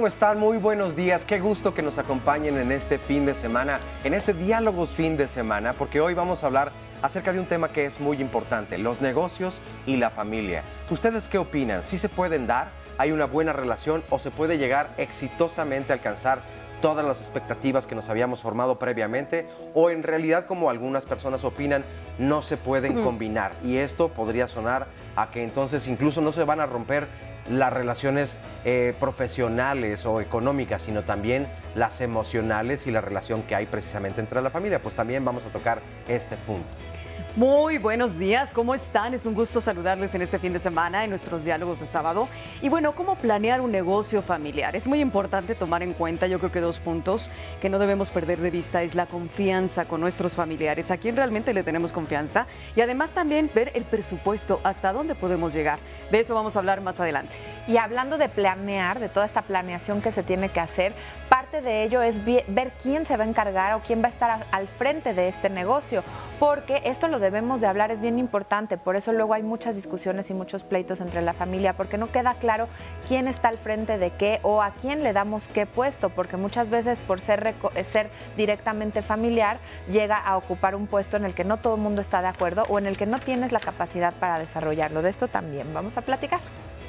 ¿Cómo están? Muy buenos días. Qué gusto que nos acompañen en este fin de semana, en este Diálogos fin de semana, porque hoy vamos a hablar acerca de un tema que es muy importante, los negocios y la familia. ¿Ustedes qué opinan? ¿Sí se pueden dar? ¿Hay una buena relación o se puede llegar exitosamente a alcanzar todas las expectativas que nos habíamos formado previamente o en realidad como algunas personas opinan no se pueden combinar y esto podría sonar a que entonces incluso no se van a romper las relaciones eh, profesionales o económicas, sino también las emocionales y la relación que hay precisamente entre la familia. Pues también vamos a tocar este punto. Muy buenos días, ¿cómo están? Es un gusto saludarles en este fin de semana en nuestros diálogos de sábado. Y bueno, ¿cómo planear un negocio familiar? Es muy importante tomar en cuenta, yo creo que dos puntos que no debemos perder de vista es la confianza con nuestros familiares, a quién realmente le tenemos confianza y además también ver el presupuesto, hasta dónde podemos llegar. De eso vamos a hablar más adelante. Y hablando de planear, de toda esta planeación que se tiene que hacer, parte de ello es ver quién se va a encargar o quién va a estar al frente de este negocio, porque esto lo debemos de hablar, es bien importante, por eso luego hay muchas discusiones y muchos pleitos entre la familia, porque no queda claro quién está al frente de qué o a quién le damos qué puesto, porque muchas veces por ser, ser directamente familiar llega a ocupar un puesto en el que no todo el mundo está de acuerdo o en el que no tienes la capacidad para desarrollarlo. De esto también vamos a platicar.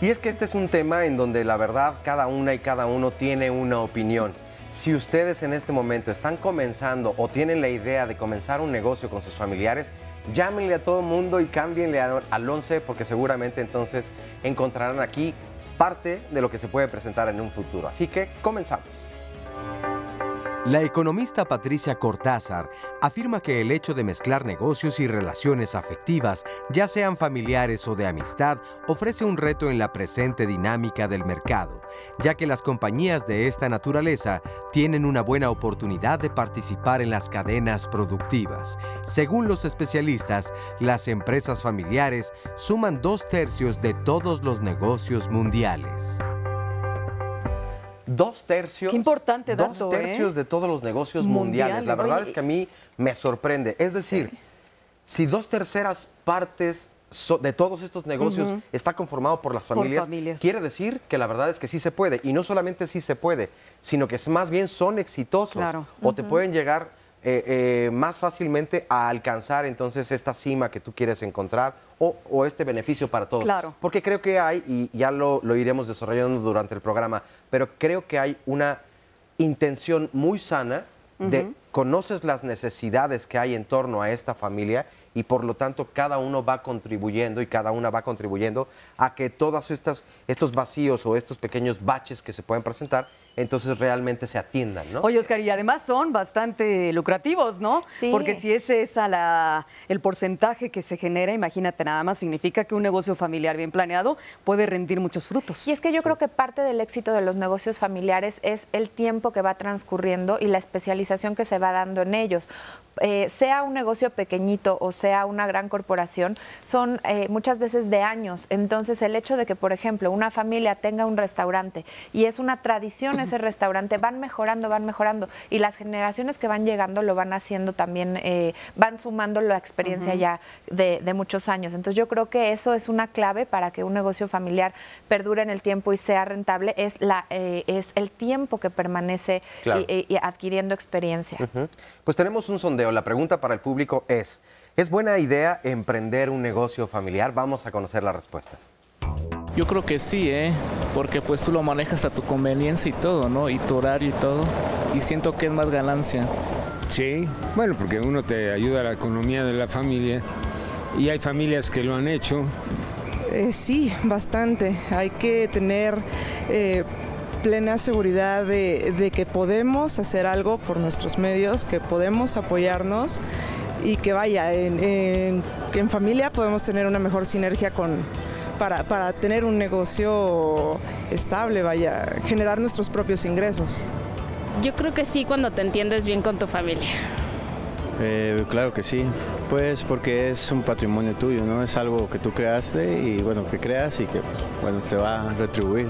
Y es que este es un tema en donde la verdad cada una y cada uno tiene una opinión. Si ustedes en este momento están comenzando o tienen la idea de comenzar un negocio con sus familiares, llámenle a todo mundo y cámbienle al 11 porque seguramente entonces encontrarán aquí parte de lo que se puede presentar en un futuro. Así que comenzamos. La economista Patricia Cortázar afirma que el hecho de mezclar negocios y relaciones afectivas, ya sean familiares o de amistad, ofrece un reto en la presente dinámica del mercado, ya que las compañías de esta naturaleza tienen una buena oportunidad de participar en las cadenas productivas. Según los especialistas, las empresas familiares suman dos tercios de todos los negocios mundiales. Dos tercios. Qué importante Dos tercios ¿eh? de todos los negocios mundiales. La verdad es que a mí me sorprende. Es decir, si dos terceras partes de todos estos negocios está conformado por las familias, quiere decir que la verdad es que sí se puede. Y no solamente sí se puede, sino que más bien son exitosos. O te pueden llegar eh, eh, más fácilmente a alcanzar entonces esta cima que tú quieres encontrar o, este beneficio para todos. Claro. Porque creo que hay, y ya lo, lo iremos desarrollando durante el programa, pero creo que hay una intención muy sana de conoces las necesidades que hay en torno a esta familia y por lo tanto cada uno va contribuyendo y cada una va contribuyendo a que todos estos vacíos o estos pequeños baches que se pueden presentar entonces realmente se atiendan, ¿no? Oye, Oscar, y además son bastante lucrativos, ¿no? Sí. Porque si ese es la, el porcentaje que se genera, imagínate nada más, significa que un negocio familiar bien planeado puede rendir muchos frutos. Y es que yo creo que parte del éxito de los negocios familiares es el tiempo que va transcurriendo y la especialización que se va dando en ellos. Eh, sea un negocio pequeñito o sea una gran corporación, son eh, muchas veces de años. Entonces, el hecho de que, por ejemplo, una familia tenga un restaurante y es una tradición ese restaurante, van mejorando, van mejorando. Y las generaciones que van llegando lo van haciendo también, eh, van sumando la experiencia ya de, muchos años. Entonces yo creo que eso es una clave para que un negocio familiar perdure en el tiempo y sea rentable, es, la, eh, es el tiempo que permanece y, adquiriendo experiencia. Pues tenemos un sondeo. La pregunta para el público es, ¿es buena idea emprender un negocio familiar? Vamos a conocer las respuestas. Yo creo que sí, ¿eh? Porque pues tú lo manejas a tu conveniencia y todo, ¿no? Y tu horario y todo. Y siento que es más ganancia. Sí, bueno, porque uno te ayuda a la economía de la familia y hay familias que lo han hecho. Eh, sí, bastante. Hay que tener eh, plena seguridad de, que podemos hacer algo por nuestros medios, que podemos apoyarnos y que vaya, en, que en familia podemos tener una mejor sinergia con, para, tener un negocio estable, vaya, generar nuestros propios ingresos. Yo creo que sí cuando te entiendes bien con tu familia. Eh, claro que sí, pues porque es un patrimonio tuyo, ¿no? Es algo que tú creaste y bueno, que creas y que bueno, te va a retribuir,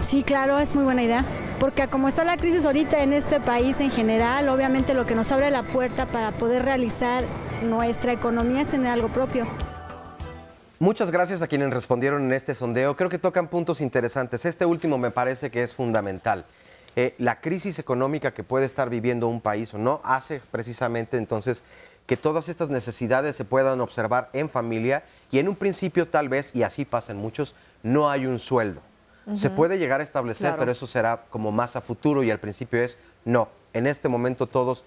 Sí, claro, es muy buena idea. Porque como está la crisis ahorita en este país en general, obviamente lo que nos abre la puerta para poder realizar nuestra economía es tener algo propio. Muchas gracias a quienes respondieron en este sondeo. Creo que tocan puntos interesantes. Este último me parece que es fundamental. Eh, la crisis económica que puede estar viviendo un país o no hace precisamente entonces que todas estas necesidades se puedan observar en familia y en un principio tal vez, y así pasa en muchos, no hay un sueldo. Se puede llegar a establecer, pero eso será como más a futuro y al principio es, no, en este momento todos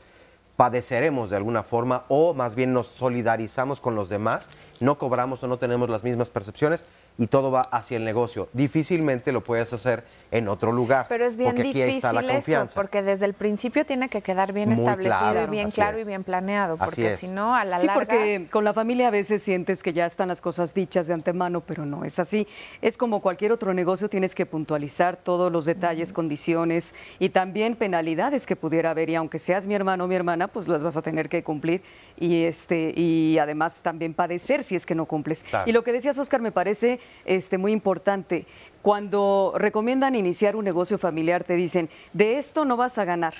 padeceremos de alguna forma o más bien nos solidarizamos con los demás, no cobramos o no tenemos las mismas percepciones y todo va hacia el negocio. Difícilmente lo puedes hacer en otro lugar. Pero es bien porque aquí difícil está la eso, confianza. porque desde el principio tiene que quedar bien Muy establecido claro, y bien así claro es. y bien planeado, porque si no, a la Sí, larga... porque con la familia a veces sientes que ya están las cosas dichas de antemano, pero no es así. Es como cualquier otro negocio, tienes que puntualizar todos los detalles, condiciones y también penalidades que pudiera haber. Y aunque seas mi hermano o mi hermana, pues las vas a tener que cumplir y, este, y además también padecer si es que no cumples. Claro. Y lo que decías, Oscar, me parece este, muy importante. Cuando recomiendan iniciar un negocio familiar, te dicen, de esto no vas a ganar.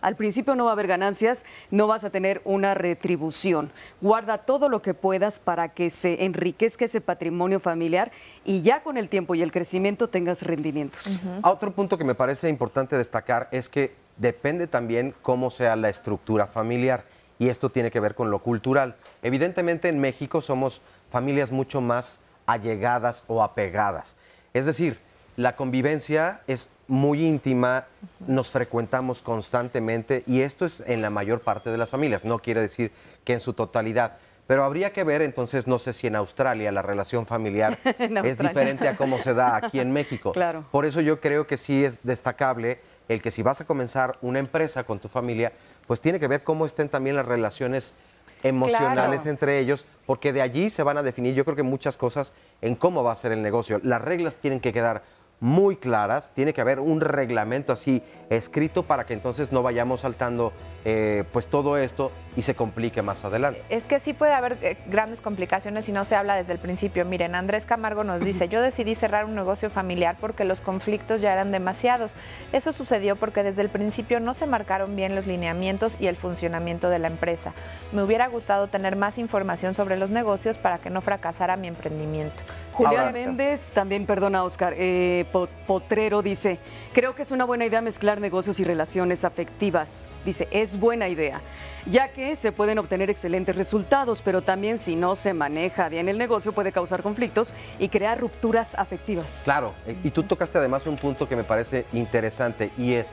Al principio no va a haber ganancias, no vas a tener una retribución. Guarda todo lo que puedas para que se enriquezca ese patrimonio familiar y ya con el tiempo y el crecimiento tengas rendimientos. A Otro punto que me parece importante destacar es que depende también cómo sea la estructura familiar y esto tiene que ver con lo cultural. Evidentemente en México somos familias mucho más allegadas o apegadas. Es decir, la convivencia es muy íntima, nos frecuentamos constantemente y esto es en la mayor parte de las familias, no quiere decir que en su totalidad. Pero habría que ver entonces, no sé si en Australia la relación familiar es diferente a cómo se da aquí en México. Claro. Por eso yo creo que sí es destacable el que si vas a comenzar una empresa con tu familia, pues tiene que ver cómo estén también las relaciones emocionales Claro. entre ellos, porque de allí se van a definir yo creo que muchas cosas en cómo va a ser el negocio. Las reglas tienen que quedar muy claras, tiene que haber un reglamento así escrito para que entonces no vayamos saltando eh, pues todo esto y se complique más adelante. Es que sí puede haber eh, grandes complicaciones si no se habla desde el principio. Miren, Andrés Camargo nos dice, yo decidí cerrar un negocio familiar porque los conflictos ya eran demasiados. Eso sucedió porque desde el principio no se marcaron bien los lineamientos y el funcionamiento de la empresa. Me hubiera gustado tener más información sobre los negocios para que no fracasara mi emprendimiento. Julián Méndez, también perdona Oscar, eh, Po- Potrero dice, creo que es una buena idea mezclar negocios y relaciones afectivas. Dice, es buena idea, ya que se pueden obtener excelentes resultados, pero también si no se maneja bien el negocio puede causar conflictos y crear rupturas afectivas. Claro, eh, y tú tocaste además un punto que me parece interesante y es,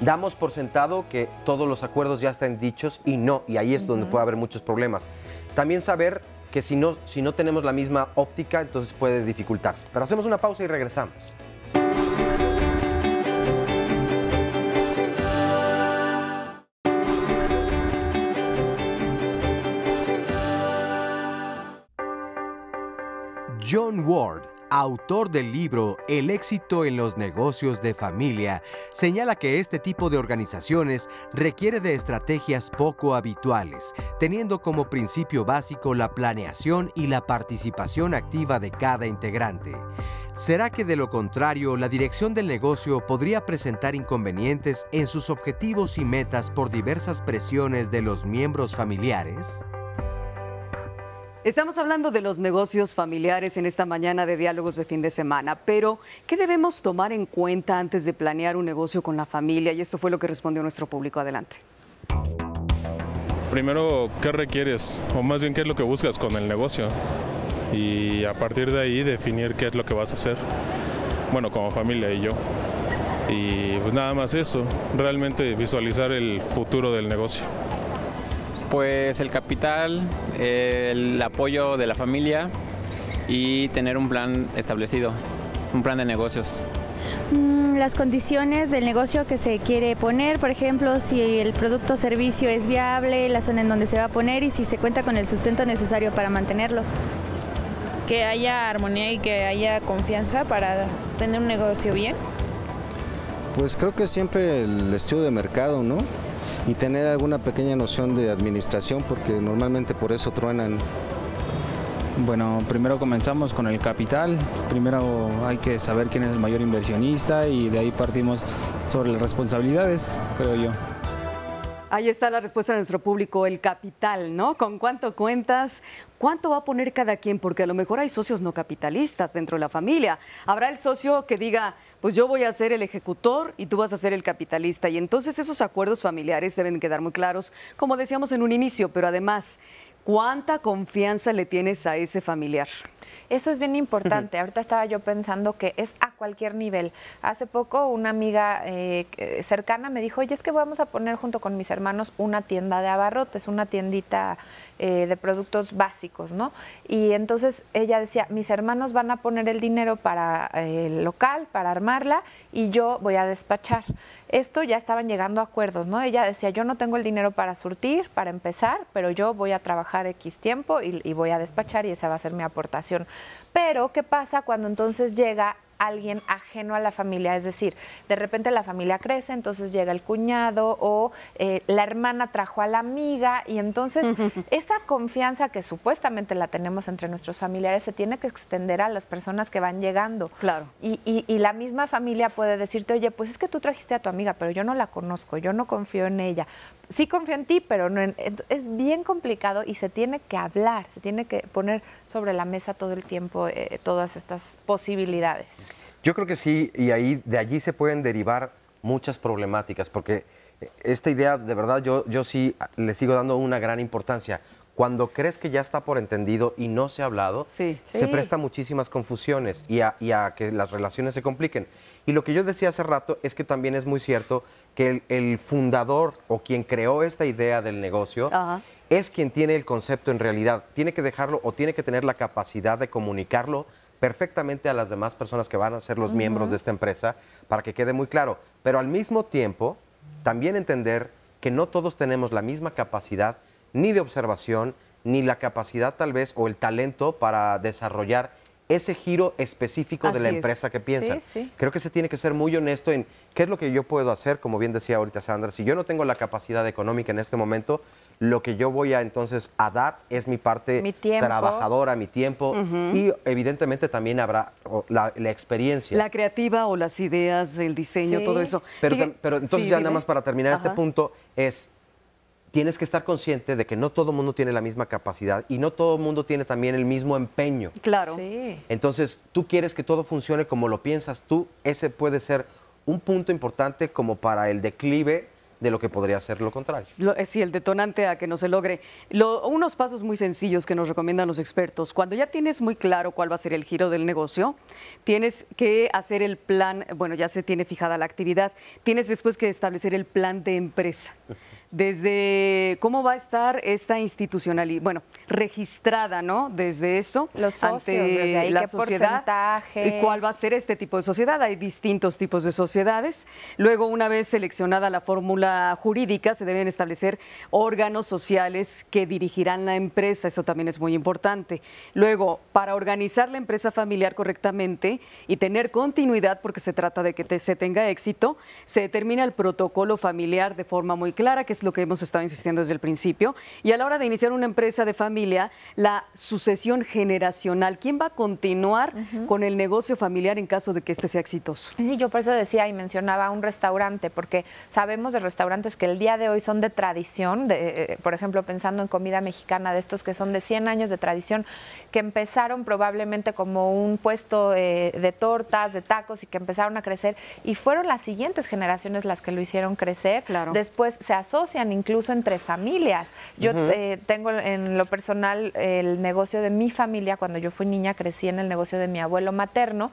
damos por sentado que todos los acuerdos ya están dichos y no, y ahí es donde puede haber muchos problemas. También saber que si no, si no tenemos la misma óptica, entonces puede dificultarse. Pero hacemos una pausa y regresamos. John Ward, autor del libro El éxito en los negocios de familia, señala que este tipo de organizaciones requiere de estrategias poco habituales, teniendo como principio básico la planeación y la participación activa de cada integrante. ¿Será que de lo contrario la dirección del negocio podría presentar inconvenientes en sus objetivos y metas por diversas presiones de los miembros familiares? Estamos hablando de los negocios familiares en esta mañana de diálogos de fin de semana, pero ¿qué debemos tomar en cuenta antes de planear un negocio con la familia? Y esto fue lo que respondió nuestro público. Adelante. Primero, ¿qué requieres? O más bien, ¿qué es lo que buscas con el negocio? Y a partir de ahí definir qué es lo que vas a hacer. Bueno, como familia y yo. Y pues nada más eso, realmente visualizar el futuro del negocio. Pues el capital, el apoyo de la familia y tener un plan establecido, un plan de negocios. Mm, Las condiciones del negocio que se quiere poner, por ejemplo, si el producto o servicio es viable, la zona en donde se va a poner y si se cuenta con el sustento necesario para mantenerlo. que haya armonía y que haya confianza para tener un negocio bien. Pues creo que siempre el estudio de mercado, ¿no? Y tener alguna pequeña noción de administración, porque normalmente por eso truenan. Bueno, primero comenzamos con el capital. Primero hay que saber quién es el mayor inversionista y de ahí partimos sobre las responsabilidades, creo yo. Ahí está la respuesta de nuestro público, el capital, ¿no? ¿Con cuánto cuentas? ¿Cuánto va a poner cada quien? Porque a lo mejor hay socios no capitalistas dentro de la familia. Habrá el socio que diga, pues yo voy a ser el ejecutor y tú vas a ser el capitalista. Y entonces esos acuerdos familiares deben quedar muy claros, como decíamos en un inicio, pero además, ¿cuánta confianza le tienes a ese familiar? Eso es bien importante. Ahorita estaba yo pensando que es a cualquier nivel. Hace poco una amiga eh, cercana me dijo, oye, es que vamos a poner junto con mis hermanos una tienda de abarrotes, una tiendita eh, de productos básicos, ¿no? Y entonces ella decía, mis hermanos van a poner el dinero para eh, el local, para armarla, y yo voy a despachar. Esto ya estaban llegando a acuerdos, ¿no? Ella decía, yo no tengo el dinero para surtir, para empezar, pero yo voy a trabajar X tiempo y, y voy a despachar y esa va a ser mi aportación. Pero, ¿qué pasa cuando entonces llega alguien ajeno a la familia, es decir, de repente la familia crece, entonces llega el cuñado o eh, la hermana trajo a la amiga y entonces esa confianza que supuestamente la tenemos entre nuestros familiares se tiene que extender a las personas que van llegando. Claro. Y, y, y la misma familia puede decirte, oye, pues es que tú trajiste a tu amiga, pero yo no la conozco, yo no confío en ella. Sí confío en ti, pero no en, es bien complicado y se tiene que hablar, se tiene que poner sobre la mesa todo el tiempo eh, todas estas posibilidades. Yo creo que sí, y ahí de allí se pueden derivar muchas problemáticas, porque esta idea, de verdad, yo, yo sí le sigo dando una gran importancia. Cuando crees que ya está por entendido y no se ha hablado, Sí. se Sí. presta muchísimas confusiones y a, y a que las relaciones se compliquen. Y lo que yo decía hace rato es que también es muy cierto que el, el fundador o quien creó esta idea del negocio Ajá. es quien tiene el concepto en realidad. Tiene que dejarlo o tiene que tener la capacidad de comunicarlo perfectamente a las demás personas que van a ser los miembros de esta empresa para que quede muy claro. Pero al mismo tiempo, también entender que no todos tenemos la misma capacidad ni de observación, ni la capacidad tal vez o el talento para desarrollar ese giro específico de la es. empresa que. Sí, sí. Creo que se tiene que ser muy honesto en qué es lo que yo puedo hacer, como bien decía ahorita Sandra, si yo no tengo la capacidad económica en este momento, lo que yo voy a entonces a dar es mi parte Mi trabajadora, mi tiempo y evidentemente también habrá la, la experiencia. La creativa o las ideas, el diseño, Sí. todo eso. Pero, entonces ya dime. nada más para terminar este punto es, tienes que estar consciente de que no todo el mundo tiene la misma capacidad y no todo el mundo tiene también el mismo empeño. Claro. Entonces, tú quieres que todo funcione como lo piensas tú, ese puede ser un punto importante como para el declive de lo que podría ser lo contrario. Lo- eh, sí, el detonante a que no se logre. Lo- unos pasos muy sencillos que nos recomiendan los expertos. Cuando ya tienes muy claro cuál va a ser el giro del negocio, tienes que hacer el plan, bueno, ya se tiene fijada la actividad, tienes después que establecer el plan de empresa. Desde cómo va a estar esta institucionalidad, bueno, registrada, ¿no? Desde eso, Los socios, desde ahí, la qué sociedad, porcentaje. y cuál va a ser este tipo de sociedad. Hay distintos tipos de sociedades. Luego, una vez seleccionada la fórmula jurídica, se deben establecer órganos sociales que dirigirán la empresa. Eso también es muy importante. Luego, para organizar la empresa familiar correctamente y tener continuidad, porque se trata de que te- se tenga éxito, se determina el protocolo familiar de forma muy clara, que es lo que hemos estado insistiendo desde el principio. Y a la hora de iniciar una empresa de familia, la sucesión generacional. ¿Quién va a continuar con el negocio familiar en caso de que este sea exitoso? Sí, yo por eso decía y mencionaba un restaurante, porque sabemos de restaurantes que el día de hoy son de tradición, de, eh, por ejemplo, pensando en comida mexicana, de estos que son de 100 años de tradición, que empezaron probablemente como un puesto de, de tortas, de tacos y que empezaron a crecer y fueron las siguientes generaciones las que lo hicieron crecer. Después se asocian incluso entre familias. Yo eh, tengo en lo personal el negocio de mi familia. Cuando yo fui niña crecí en el negocio de mi abuelo materno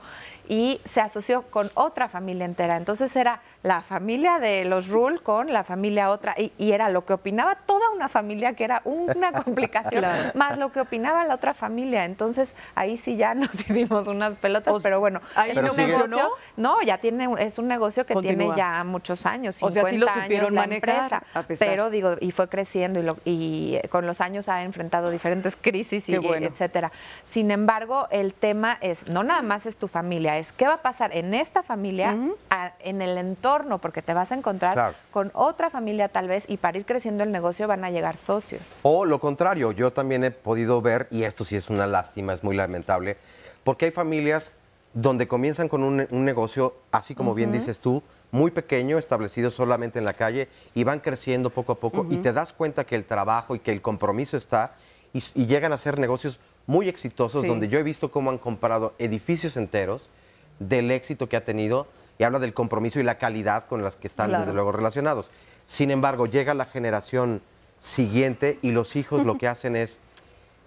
y se asoció con otra familia entera. Entonces era la familia de los Rule con la familia otra y, y era lo que opinaba toda una familia que era una complicación Claro. más lo que opinaba la otra familia. Entonces ahí sí ya nos hicimos unas pelotas, O sea, pero bueno, ahí es no un funcionó. negocio, no, ya tiene un- es un negocio que Continúa. tiene ya muchos años, 50 O sea, sí lo años supieron la manejar, empresa, a pesar. pero digo, y fue creciendo y, lo- y con los años ha enfrentado diferentes crisis y bueno. etcétera. Sin embargo, el tema es no nada más es tu familia, es qué va a pasar en esta familia, a- en el entorno, porque te vas a encontrar Claro. con otra familia tal vez y para ir creciendo el negocio van a llegar socios. O lo contrario, yo también he podido ver, y esto sí es una lástima, es muy lamentable, porque hay familias donde comienzan con un, un negocio, así como bien dices tú, muy pequeño, establecido solamente en la calle, y van creciendo poco a poco, y te das cuenta que el trabajo y que el compromiso está, y, llegan a ser negocios muy exitosos, Sí. donde yo he visto cómo han comprado edificios enteros del éxito que ha tenido, y habla del compromiso y la calidad con las que están, Claro. desde luego, relacionados. Sin embargo, llega la generación siguiente y los hijos lo que hacen es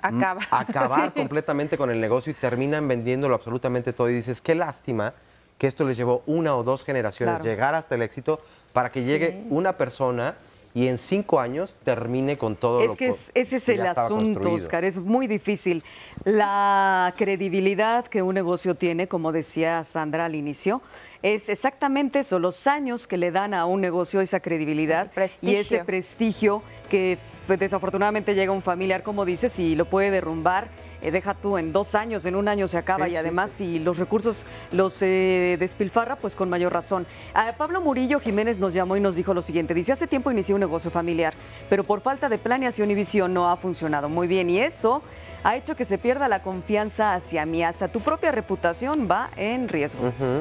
Acaba. acabar Sí. completamente con el negocio y terminan vendiéndolo absolutamente todo. Y dices, qué lástima que esto les llevó una o dos generaciones Claro. llegar hasta el éxito para que llegue una persona y en cinco años termine con todo lo Es que co- es- ese es que el asunto, construido. Oscar. Es muy difícil. La credibilidad que un negocio tiene, como decía Sandra al inicio, es exactamente eso, los años que le dan a un negocio esa credibilidad y ese prestigio. que f- desafortunadamente llega un familiar, como dices, y lo puede derrumbar. Eh, deja tú, en dos años, en un año se acaba Sí, y sí, además si los recursos los eh, despilfarra, pues con mayor razón. A Pablo Murillo Jiménez nos llamó y nos dijo lo siguiente, dice, hace tiempo inicié un negocio familiar, pero por falta de planeación y visión no ha funcionado muy bien y eso ha hecho que se pierda la confianza hacia mí, hasta tu propia reputación va en riesgo. Ujú.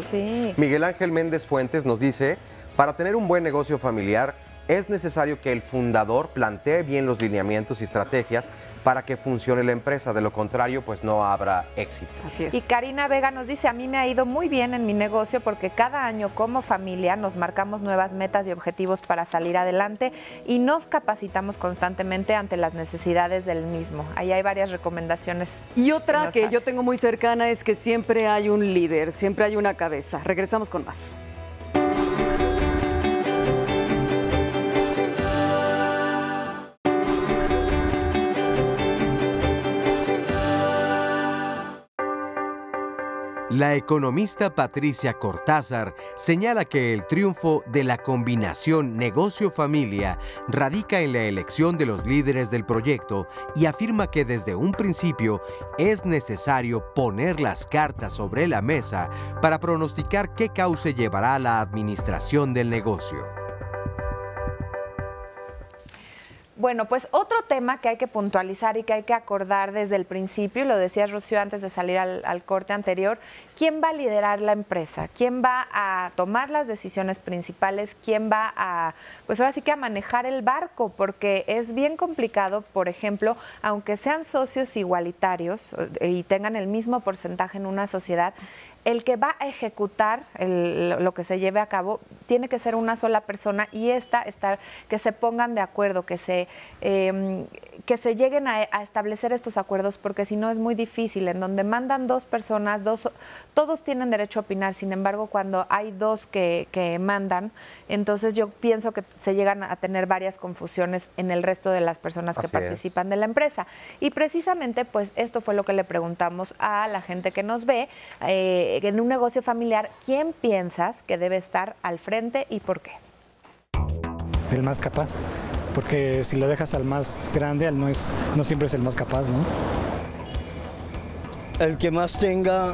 Miguel Ángel Méndez Fuentes nos dice, para tener un buen negocio familiar es necesario que el fundador plantee bien los lineamientos y estrategias para que funcione la empresa, de lo contrario pues no habrá éxito. Así Y Karina Vega nos dice, a mí me ha ido muy bien en mi negocio porque cada año como familia nos marcamos nuevas metas y objetivos para salir adelante y nos capacitamos constantemente ante las necesidades del mismo. Ahí hay varias recomendaciones. Y otra que hace. yo tengo muy cercana es que siempre hay un líder, siempre hay una cabeza. Regresamos con más. La economista Patricia Cortázar señala que el triunfo de la combinación negocio-familia radica en la elección de los líderes del proyecto y afirma que desde un principio es necesario poner las cartas sobre la mesa para pronosticar qué cauce llevará la administración del negocio. Bueno, pues otro tema que hay que puntualizar y que hay que acordar desde el principio, y lo decía Rocío antes de salir al, al corte anterior, ¿quién va a liderar la empresa? ¿Quién va a tomar las decisiones principales? ¿Quién va a, pues ahora sí que a manejar el barco? Porque es bien complicado, por ejemplo, aunque sean socios igualitarios eh, y tengan el mismo porcentaje en una sociedad, el que va a ejecutar el- lo que se lleve a cabo tiene que ser una sola persona y esta estar que se pongan de acuerdo, que se eh, que se lleguen a, a establecer estos acuerdos, porque si no es muy difícil. En donde mandan dos personas, dos, todos tienen derecho a opinar. Sin embargo, cuando hay dos que, que mandan, entonces yo pienso que se llegan a tener varias confusiones en el resto de las personas que es. participan de la empresa. Y precisamente, pues esto fue lo que le preguntamos a la gente que nos ve eh, en un negocio familiar. ¿Quién piensas que debe estar al frente y por qué? el más capaz. Porque si lo dejas al más grande, al no, es, no siempre es el más capaz, ¿no? el que más tenga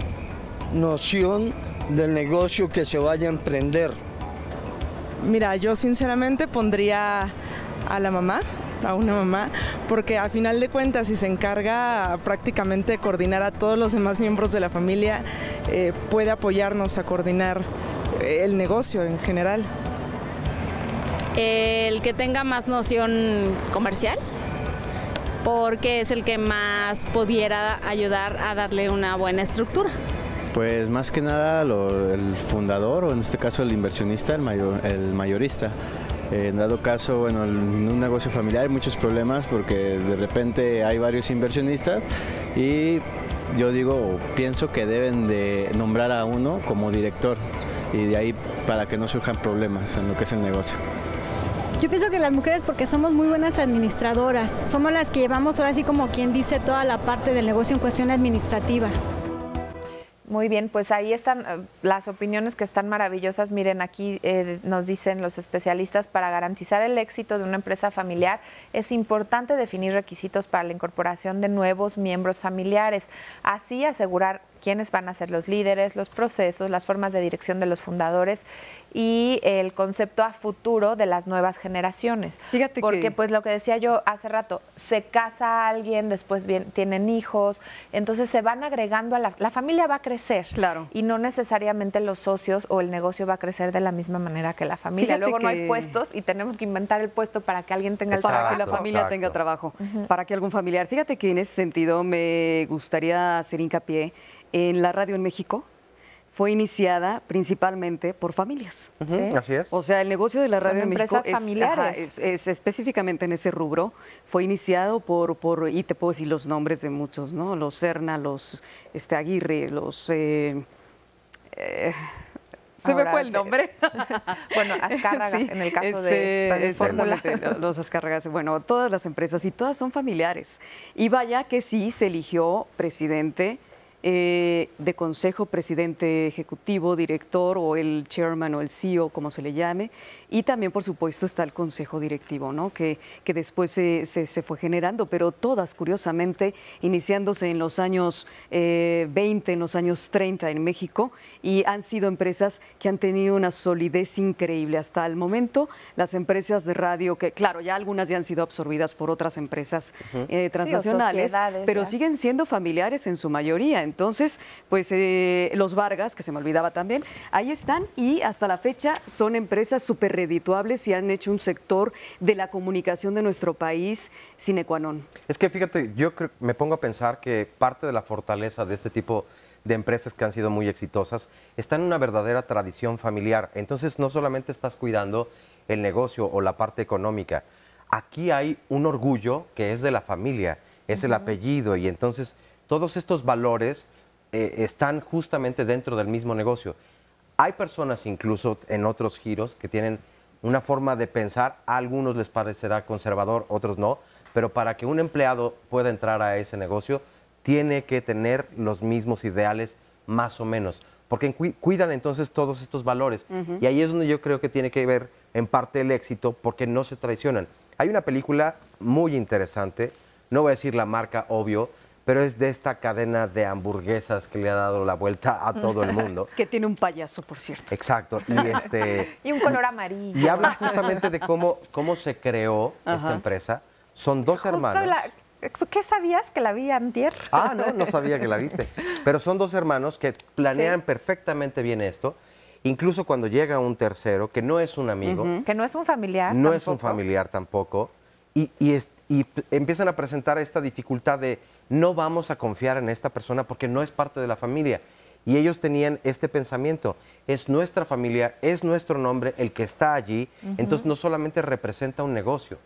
noción del negocio que se vaya a emprender. Mira, yo sinceramente pondría a la mamá, a una mamá, porque a final de cuentas si se encarga prácticamente de coordinar a todos los demás miembros de la familia, eh, puede apoyarnos a coordinar eh, el negocio en general. El que tenga más noción comercial, porque es el que más pudiera ayudar a darle una buena estructura. Pues más que nada lo- el fundador o en este caso el inversionista, el, mayor- el mayorista. En dado caso, bueno, en un negocio familiar hay muchos problemas porque de repente hay varios inversionistas y yo digo, pienso que deben de nombrar a uno como director y de ahí para que no surjan problemas en lo que es el negocio. Yo pienso que las mujeres porque somos muy buenas administradoras, somos las que llevamos ahora sí como quien dice toda la parte del negocio en cuestión administrativa. Muy bien, pues ahí están eh, las opiniones que están maravillosas. Miren, aquí eh, nos dicen los especialistas, para garantizar el éxito de una empresa familiar es importante definir requisitos para la incorporación de nuevos miembros familiares, así asegurar quiénes van a ser los líderes, los procesos, las formas de dirección de los fundadores y el concepto a futuro de las nuevas generaciones. Fíjate Porque que- pues lo que decía yo hace rato, se casa alguien, después bien, tienen hijos, entonces se van agregando a la, la familia va a crecer. Claro. Y no necesariamente los socios o el negocio va a crecer de la misma manera que la familia. Fíjate Luego no hay puestos y tenemos que inventar el puesto para que alguien tenga el para trabajo. que la familia exacto. tenga trabajo, para que algún familiar. Fíjate que en ese sentido me gustaría hacer hincapié en la radio en México. Fue iniciada principalmente por familias. Así es. O sea, el negocio de la Son radio en México es, familiares. ajá, es- es específicamente en ese rubro. Fue iniciado por, por, y te puedo decir los nombres de muchos, ¿no? Los Serna, los este, Aguirre, los... eh, eh, se me fue el nombre. Bueno, Azcárraga, Sí, en el caso este, de Fórmula. Los Azcárragas, bueno, todas las empresas y todas son familiares. Y vaya que sí se eligió presidente eh, de consejo, presidente ejecutivo, director o el chairman o el CEO, como se le llame. Y también, por supuesto, está el consejo directivo, ¿no? que, que después se, se- se fue generando, pero todas, curiosamente, iniciándose en los años eh, 20, en los años 30 en México, y han sido empresas que han tenido una solidez increíble hasta el momento. Las empresas de radio, que claro, ya algunas ya han sido absorbidas por otras empresas eh, transnacionales, pero ya. siguen siendo familiares en su mayoría. Entonces, pues eh, los Vargas, que se me olvidaba también, ahí están y hasta la fecha son empresas súper redituables y han hecho un sector de la comunicación de nuestro país sine qua non. Es que fíjate, yo creo- me pongo a pensar que parte de la fortaleza de este tipo de empresas que han sido muy exitosas está en una verdadera tradición familiar. Entonces no solamente estás cuidando el negocio o la parte económica, aquí hay un orgullo que es de la familia, es el apellido y entonces todos estos valores eh, están justamente dentro del mismo negocio. Hay personas incluso en otros giros que tienen una forma de pensar, a algunos les parecerá conservador, otros no, pero para que un empleado pueda entrar a ese negocio, tiene que tener los mismos ideales más o menos, porque cui- cuidan entonces todos estos valores. Y ahí es donde yo creo que tiene que ver en parte el éxito, porque no se traicionan. Hay una película muy interesante, no voy a decir la marca, obvio, pero es de esta cadena de hamburguesas que le ha dado la vuelta a todo el mundo. Que tiene un payaso, por cierto. Exacto. Y este Y un color amarillo. y habla justamente de cómo, cómo se creó esta empresa. Son dos Justo hermanos. la- ¿Qué sabías que la vi antier? Ah, no, no sabía que la viste. Pero son dos hermanos que planean perfectamente bien esto. Incluso cuando llega un tercero, que no es un amigo. Que no es un familiar. no es un familiar tampoco, y, y es- y p- empiezan a presentar esta dificultad de no vamos a confiar en esta persona porque no es parte de la familia. Y ellos tenían este pensamiento, es nuestra familia, es nuestro nombre el que está allí, entonces no solamente representa un negocio,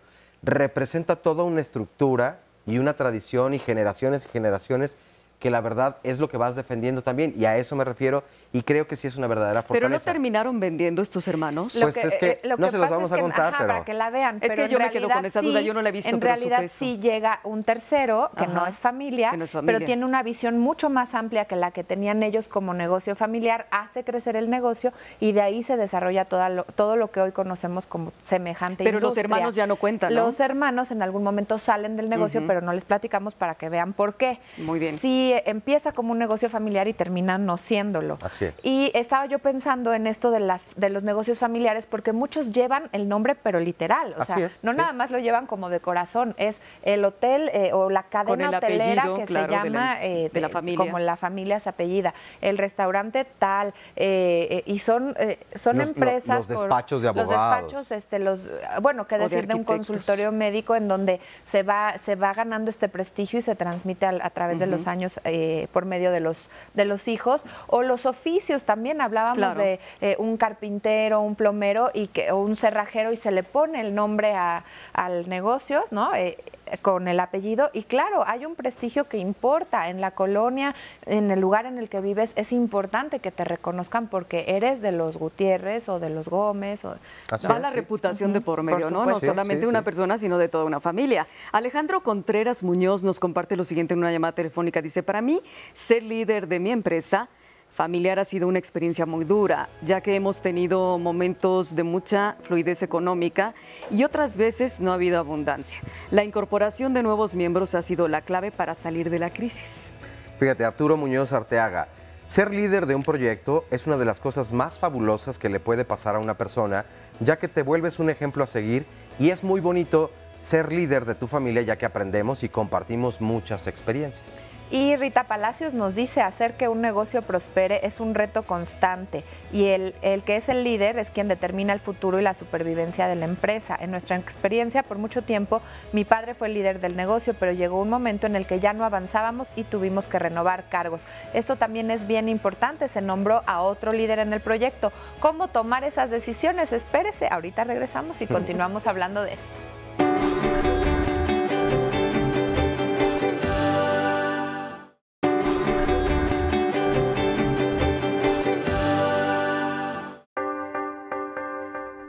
representa toda una estructura y una tradición y generaciones y generaciones que la verdad es lo que vas defendiendo también, y a eso me refiero, y creo que sí es una verdadera Pero no fortaleza. terminaron vendiendo estos hermanos. Lo Pues que- es que Eh, lo no se los vamos es a que- contar, ajá, pero- para que la vean. Es pero que yo me quedo con esa duda, sí- yo no la he visto, En pero realidad supe eso. sí llega un tercero, que no es familia, que no es familia. pero tiene una visión mucho más amplia que la que tenían ellos como negocio familiar, hace crecer el negocio y de ahí se desarrolla toda lo- todo lo que hoy conocemos como semejante Pero los hermanos ya no cuentan, ¿no? Los hermanos en algún momento salen del negocio, pero no les platicamos para que vean por qué. Muy bien. Sí, empieza como un negocio familiar y termina no siéndolo. Así es. Y estaba yo pensando en esto de las de los negocios familiares porque muchos llevan el nombre pero literal, o Así sea, es, no sí. nada más lo llevan como de corazón, es el hotel eh, o la cadena el hotelera apellido, que claro, se de la- llama eh, de la familia. como la familia se apellida, el restaurante tal eh, eh, y son eh, son Los- empresas los despachos de los abogados. despachos este los bueno, qué de decir de, un consultorio médico en donde se va se va ganando este prestigio y se transmite al- a, través de los años eh, por medio de los de los hijos o los oficios también hablábamos Claro. de eh, un carpintero un plomero y que o un cerrajero y se le pone el nombre a- al negocio no Eh, con el apellido y claro hay un prestigio que importa en la colonia en el lugar en el que vives es importante que te reconozcan porque eres de los Gutiérrez o de los Gómez o Así Va es, la sí. reputación de por Por medio, ¿no? No solamente Sí, una sí. persona, sino de toda una familia. Alejandro Contreras Muñoz nos comparte lo siguiente en una llamada telefónica. Dice, para mí, ser líder de mi empresa familiar ha sido una experiencia muy dura, ya que hemos tenido momentos de mucha fluidez económica y otras veces no ha habido abundancia. La incorporación de nuevos miembros ha sido la clave para salir de la crisis. Fíjate, Arturo Muñoz Arteaga, Ser líder de un proyecto es una de las cosas más fabulosas que le puede pasar a una persona, ya que te vuelves un ejemplo a seguir y es muy bonito ser líder de tu familia ya que aprendemos y compartimos muchas experiencias. Y Rita Palacios nos dice, hacer que un negocio prospere es un reto constante y el, el, que es el líder es quien determina el futuro y la supervivencia de la empresa. En nuestra experiencia, por mucho tiempo, mi padre fue el líder del negocio, pero llegó un momento en el que ya no avanzábamos y tuvimos que renovar cargos. Esto también es bien importante, se nombró a otro líder en el proyecto. ¿Cómo tomar esas decisiones? Espérese, ahorita regresamos y continuamos hablando de esto.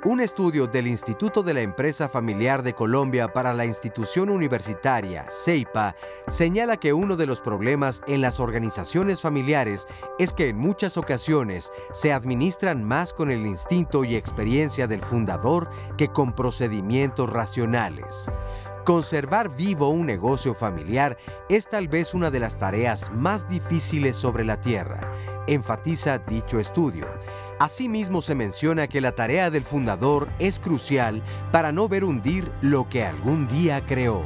Un estudio del Instituto de la Empresa Familiar de Colombia para la institución universitaria, CEIPA, señala que uno de los problemas en las organizaciones familiares es que en muchas ocasiones se administran más con el instinto y experiencia del fundador que con procedimientos racionales. Conservar vivo un negocio familiar es tal vez una de las tareas más difíciles sobre la Tierra, enfatiza dicho estudio. Asimismo se menciona que la tarea del fundador es crucial para no ver hundir lo que algún día creó.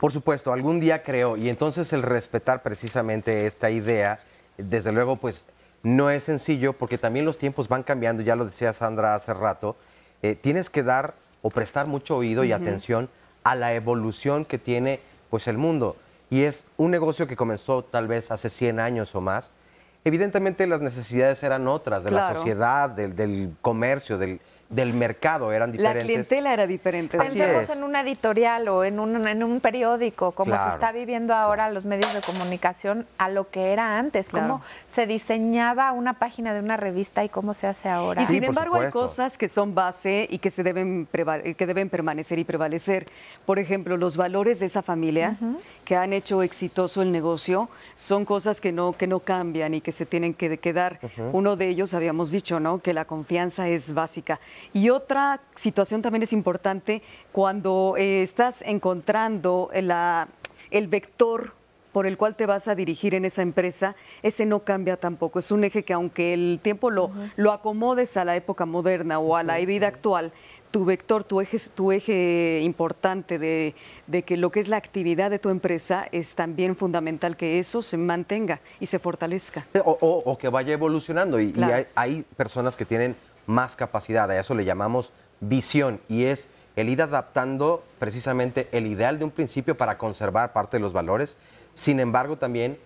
Por supuesto, algún día creó y entonces el respetar precisamente esta idea, desde luego pues no es sencillo porque también los tiempos van cambiando, ya lo decía Sandra hace rato, eh, tienes que dar o prestar mucho oído y atención a la evolución que tiene pues el mundo. Y es un negocio que comenzó tal vez hace 100 años o más. Evidentemente las necesidades eran otras, de la sociedad, del, del comercio, del, del mercado, eran La diferentes. clientela era diferente. Así Pensemos es. en un editorial o en un, en un periódico, como Claro. se está viviendo ahora los medios de comunicación, a lo que era antes, Claro. cómo se diseñaba una página de una revista y cómo se hace ahora. Y sin embargo hay cosas que son base y que se deben que deben permanecer y prevalecer. Por ejemplo, los valores de esa familia que han hecho exitoso el negocio son cosas que no que no cambian y que se tienen que quedar. Uno de ellos habíamos dicho, ¿no? Que la confianza es básica. Y otra situación también es importante cuando eh, estás encontrando la- el vector por el cual te vas a dirigir en esa empresa, ese no cambia tampoco. Es un eje que aunque el tiempo lo, lo acomodes a la época moderna o a la vida actual, tu vector, tu eje, tu eje importante de, de que lo que es la actividad de tu empresa es también fundamental que eso se mantenga y se fortalezca. O, o- o que vaya evolucionando. Y, y Claro. hay, hay personas que tienen más capacidad, a eso le llamamos visión, y es el ir adaptando precisamente el ideal de un principio para conservar parte de los valores, sin embargo también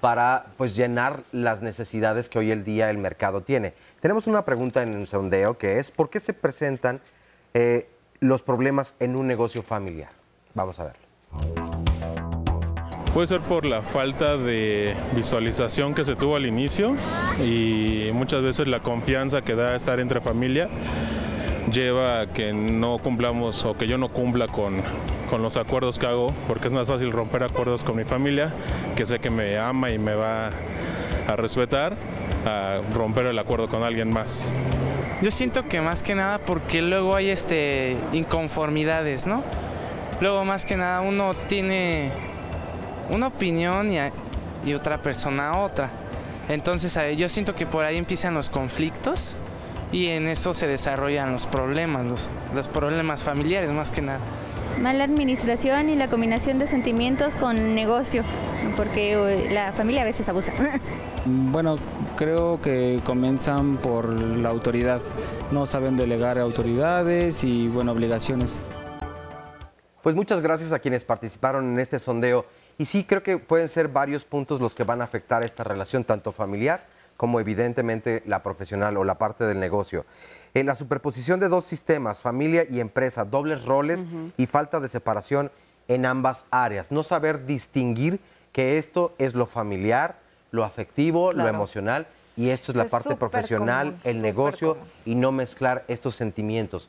para pues llenar las necesidades que hoy el día el mercado tiene. Tenemos una pregunta en el sondeo que es ¿por qué se presentan eh, los problemas en un negocio familiar? Vamos a verlo. Puede ser por la falta de visualización que se tuvo al inicio y muchas veces la confianza que da estar entre familia lleva a que no cumplamos o que yo no cumpla con, con los acuerdos que hago, porque es más fácil romper acuerdos con mi familia, que sé que me ama y me va a respetar, a romper el acuerdo con alguien más. Yo siento que más que nada porque luego hay este inconformidades, ¿no? Luego más que nada uno tiene una opinión y, a- y otra persona otra. Entonces eh, yo siento que por ahí empiezan los conflictos y en eso se desarrollan los problemas, los, los problemas familiares más que nada. Mala administración y la combinación de sentimientos con negocio, porque eh, la familia a veces abusa. Bueno, creo que comienzan por la autoridad. No saben delegar autoridades y, bueno, obligaciones. Pues muchas gracias a quienes participaron en este sondeo. Y sí, creo que pueden ser varios puntos los que van a afectar esta relación, tanto familiar como evidentemente la profesional o la parte del negocio. En la superposición de dos sistemas, familia y empresa, dobles roles y falta de separación en ambas áreas. No saber distinguir que esto es lo familiar, lo afectivo, lo emocional y esto es la parte profesional, común, el negocio común. y no mezclar estos sentimientos.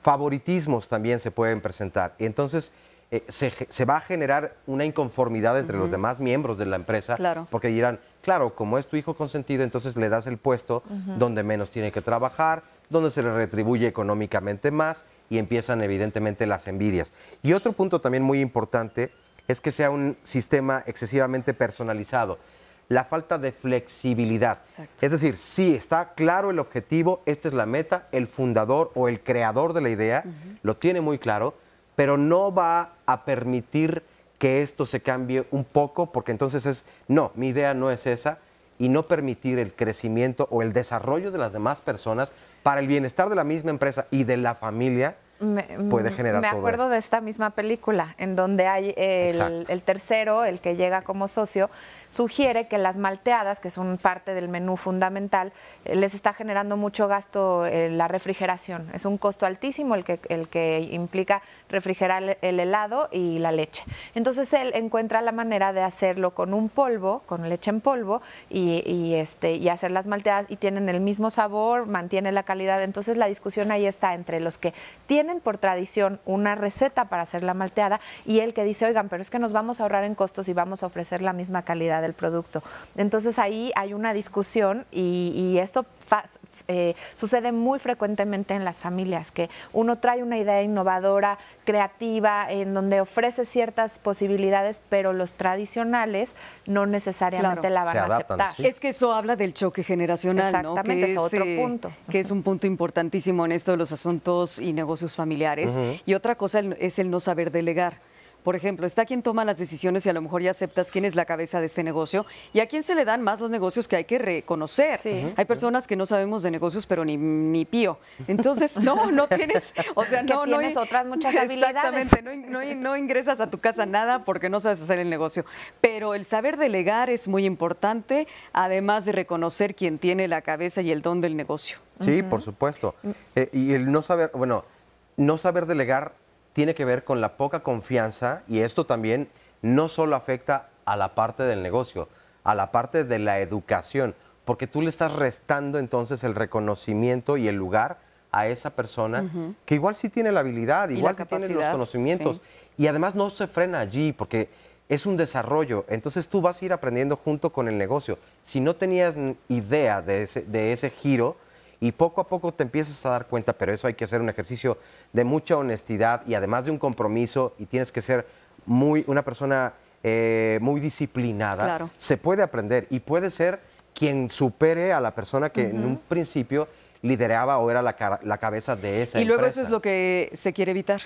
Favoritismos también se pueden presentar. Y entonces eh, se, va a generar una inconformidad entre los demás miembros de la empresa. Claro. Porque dirán, claro, como es tu hijo consentido, entonces le das el puesto donde menos tiene que trabajar, donde se le retribuye económicamente más y empiezan evidentemente las envidias. Y otro punto también muy importante es que sea un sistema excesivamente personalizado. La falta de flexibilidad. Es decir, sí, está claro el objetivo, esta es la meta, el fundador o el creador de la idea lo tiene muy claro, pero no va a permitir que esto se cambie un poco, porque entonces es, no, mi idea no es esa, y no permitir el crecimiento o el desarrollo de las demás personas para el bienestar de la misma empresa y de la familia, me, puede generar Me acuerdo de esta misma película, en donde hay el tercero, el que llega como socio, sugiere que las malteadas, que son parte del menú fundamental, eh, les está generando mucho gasto eh, la refrigeración. Es un costo altísimo el que, el que implica refrigerar el- el helado y la leche. Entonces él encuentra la manera de hacerlo con un polvo, con leche en polvo, y, y, este, y hacer las malteadas y tienen el mismo sabor, mantiene la calidad. Entonces la discusión ahí está entre los que tienen por tradición una receta para hacer la malteada y el que dice, oigan, pero es que nos vamos a ahorrar en costos y vamos a ofrecer la misma calidad del producto. Entonces ahí hay una discusión y, y esto fa- eh, sucede muy frecuentemente en las familias, que uno trae una idea innovadora, creativa, en donde ofrece ciertas posibilidades, pero los tradicionales no necesariamente Claro. la van a aceptar. Es que eso habla del choque generacional, ¿no? Exactamente, Que es otro eh, punto. Que es un punto importantísimo en esto de los asuntos y negocios familiares. Y otra cosa es el no saber delegar. Por ejemplo, está quien toma las decisiones y a lo mejor ya aceptas quién es la cabeza de este negocio y a quién se le dan más los negocios que hay que reconocer. Sí. Hay personas que no sabemos de negocios, pero ni, ni pío. Entonces, no, no tienes, o sea, no, no tienes otras muchas habilidades. Exactamente, no, no in- no ingresas a tu casa nada porque no sabes hacer el negocio. Pero el saber delegar es muy importante, además de reconocer quién tiene la cabeza y el don del negocio. Sí, por supuesto. Eh, y el no saber, bueno, no saber delegar tiene que ver con la poca confianza y esto también no solo afecta a la parte del negocio, a la parte de la educación, porque tú le estás restando entonces el reconocimiento y el lugar a esa persona que igual sí tiene la habilidad, Y igual la sí tiene los conocimientos sí. y además no se frena allí porque es un desarrollo. Entonces tú vas a ir aprendiendo junto con el negocio. Si no tenías idea de ese, de ese giro y poco a poco te empiezas a dar cuenta, pero eso hay que hacer un ejercicio de mucha honestidad y además de un compromiso y tienes que ser muy una persona eh, muy disciplinada. Claro. Se puede aprender y puede ser quien supere a la persona que en un principio lideraba o era la, la cabeza de esa Y luego empresa. eso es lo que se quiere evitar.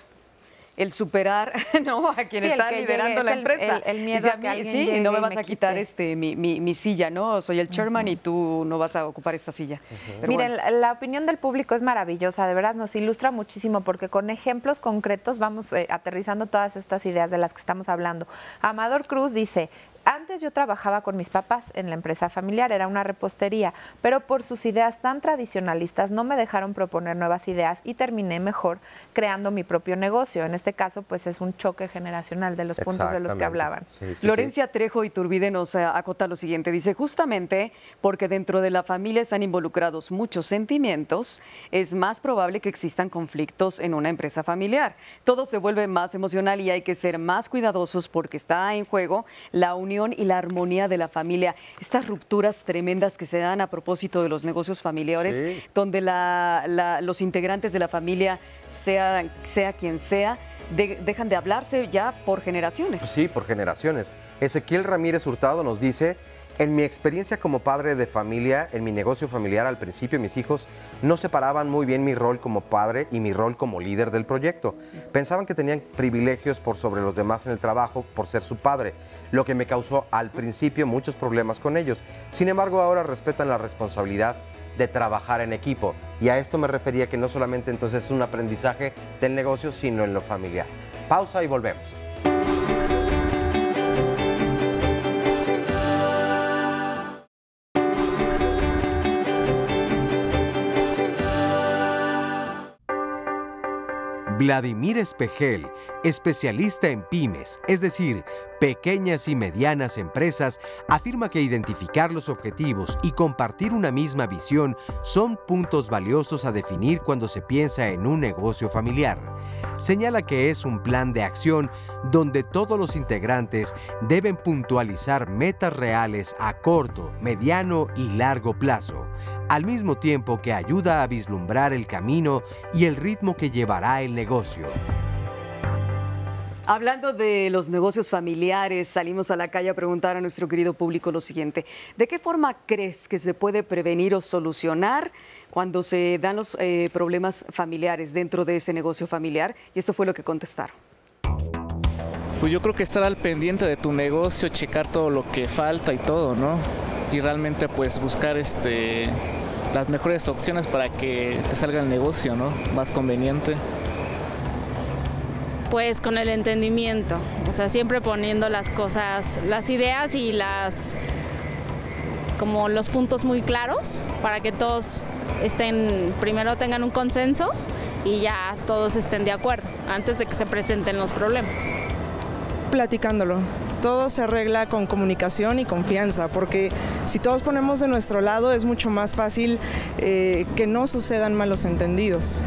El superar ¿no? a quien Sí, está liderando llegue, la es empresa. el- el miedo Dice, a que mí, alguien sí, llegue no me y vas me a quitar quite". este, mi, mi- mi silla, ¿no? Soy el chairman y tú no vas a ocupar esta silla. Miren, bueno. la opinión del público es maravillosa, de verdad nos ilustra muchísimo porque con ejemplos concretos vamos eh, aterrizando todas estas ideas de las que estamos hablando. Amador Cruz dice, antes yo trabajaba con mis papás en la empresa familiar, era una repostería, pero por sus ideas tan tradicionalistas no me dejaron proponer nuevas ideas y terminé mejor creando mi propio negocio. En este caso, pues es un choque generacional de los puntos de los que hablaban. Lorencia Trejo Iturbide nos eh, acota lo siguiente. Dice, justamente porque dentro de la familia están involucrados muchos sentimientos, es más probable que existan conflictos en una empresa familiar. Todo se vuelve más emocional y hay que ser más cuidadosos porque está en juego la unión y la armonía de la familia. Estas rupturas tremendas que se dan a propósito de los negocios familiares, Sí. donde la- la- los integrantes de la familia, sea, sea quien sea, de- dejan de hablarse ya por generaciones. Sí, por generaciones. Ezequiel Ramírez Hurtado nos dice, en mi experiencia como padre de familia, en mi negocio familiar al principio mis hijos no separaban muy bien mi rol como padre y mi rol como líder del proyecto. Pensaban que tenían privilegios por sobre los demás en el trabajo por ser su padre, lo que me causó al principio muchos problemas con ellos. Sin embargo, ahora respetan la responsabilidad de trabajar en equipo. Y a esto me refería que no solamente entonces es un aprendizaje del negocio, sino en lo familiar. Pausa y volvemos. Vladimir Espejel, especialista en pymes, es decir, pequeñas y medianas empresas, afirma que identificar los objetivos y compartir una misma visión son puntos valiosos a definir cuando se piensa en un negocio familiar. Señala que es un plan de acción donde todos los integrantes deben puntualizar metas reales a corto, mediano y largo plazo, al mismo tiempo que ayuda a vislumbrar el camino y el ritmo que llevará el negocio. Hablando de los negocios familiares, salimos a la calle a preguntar a nuestro querido público lo siguiente. ¿De qué forma crees que se puede prevenir o solucionar cuando se dan los eh, problemas familiares dentro de ese negocio familiar? Y esto fue lo que contestaron. Pues yo creo que estar al pendiente de tu negocio, checar todo lo que falta y todo, ¿no? Y realmente pues buscar este las mejores opciones para que te salga el negocio, ¿no? Más conveniente. Pues con el entendimiento, o sea, siempre poniendo las cosas, las ideas y las como los puntos muy claros para que todos estén, primero tengan un consenso y ya todos estén de acuerdo antes de que se presenten los problemas. Platicándolo. Todo se arregla con comunicación y confianza, porque si todos ponemos de nuestro lado es mucho más fácil eh, que no sucedan malos entendidos.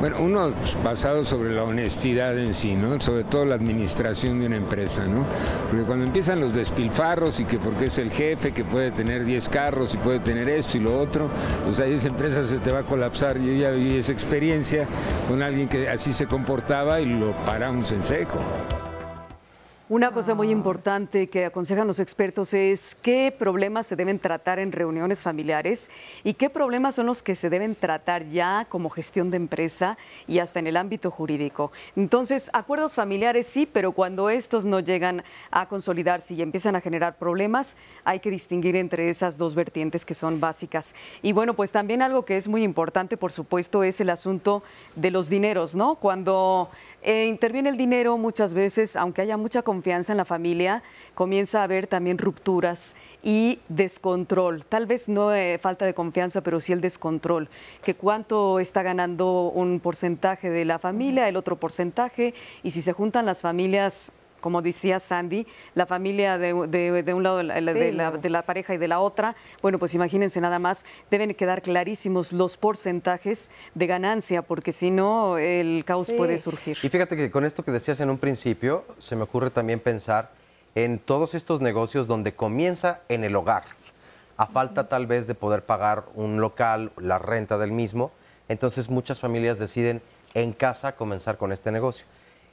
Bueno, uno pues, basado sobre la honestidad en sí, ¿no? Sobre todo la administración de una empresa, ¿no? Porque cuando empiezan los despilfarros y que porque es el jefe que puede tener 10 carros y puede tener esto y lo otro, pues ahí esa empresa se te va a colapsar. Yo ya viví esa experiencia con alguien que así se comportaba y lo paramos en seco. Una cosa muy importante que aconsejan los expertos es qué problemas se deben tratar en reuniones familiares y qué problemas son los que se deben tratar ya como gestión de empresa y hasta en el ámbito jurídico. Entonces, acuerdos familiares sí, pero cuando estos no llegan a consolidarse y empiezan a generar problemas, hay que distinguir entre esas dos vertientes que son básicas. Y bueno, pues también algo que es muy importante, por supuesto, es el asunto de los dineros, ¿no? Cuando eh, interviene el dinero muchas veces, aunque haya mucha confianza en la familia, comienza a haber también rupturas y descontrol. Tal vez no eh, falta de confianza, pero sí el descontrol. Que cuánto está ganando un porcentaje de la familia, el otro porcentaje, y si se juntan las familias como decía Sandy, la familia de, un lado de la, de la, pareja y de la otra, bueno, pues imagínense nada más, deben quedar clarísimos los porcentajes de ganancia, porque si no, el caos puede surgir. Y fíjate que con esto que decías en un principio, se me ocurre también pensar en todos estos negocios donde comienza en el hogar, a falta tal vez de poder pagar un local, la renta del mismo, entonces muchas familias deciden en casa comenzar con este negocio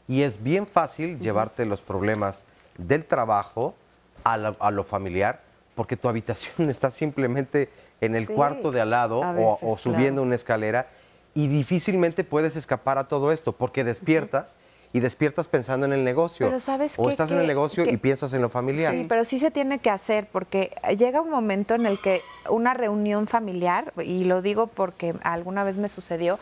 y es bien fácil llevarte los problemas del trabajo a, lo familiar porque tu habitación está simplemente en el cuarto de al lado o, subiendo una escalera y difícilmente puedes escapar a todo esto porque despiertas. Y despiertas pensando en el negocio. Pero sabes o estás en el negocio y piensas en lo familiar. Sí, pero sí se tiene que hacer porque llega un momento en el que una reunión familiar, y lo digo porque alguna vez me sucedió,